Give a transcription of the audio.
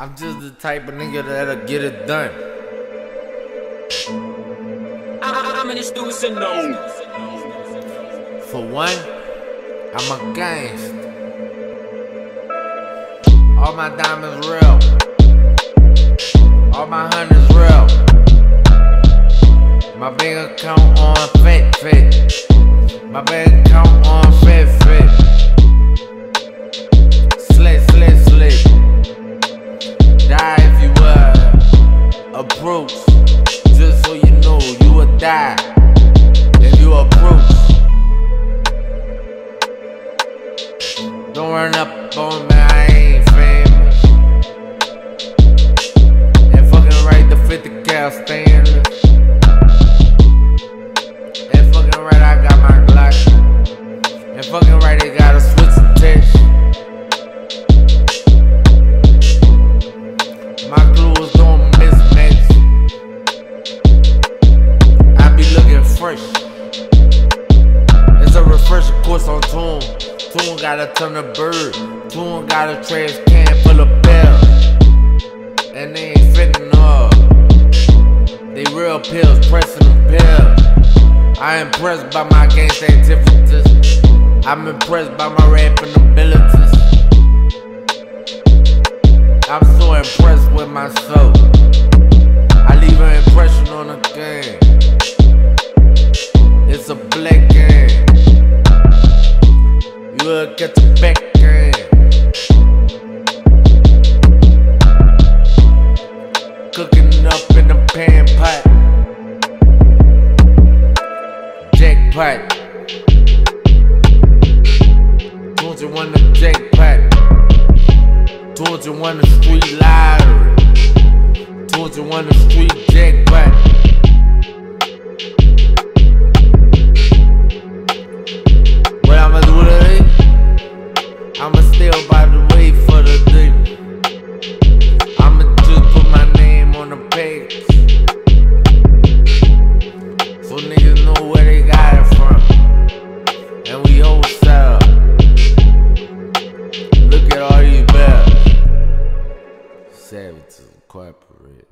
I'm just the type of nigga that'll get it done. I'm in the studio, no. For one, I'm a gangster. All my diamonds real. All my hundreds real. My bank account on fit fit. My bank approach. Just so you know, you would die if you approach. Don't run up on me, course on Tune. Tune got a ton of bird. Tune got a trash can full of bells. And they ain't fitting up. They real pills, pressing them pills. I impressed by my gangsta activities. I'm impressed by my rapping abilities. Cooking up in the pan pot. Jackpot. Don't you want the jackpot? Don't you want the street lottery? Don't you want the street jackpot? What I'ma do today? I'ma stay by the way for the niggas. Niggas know where they got it from? And we always set. Look at all these bells. Savages corporate.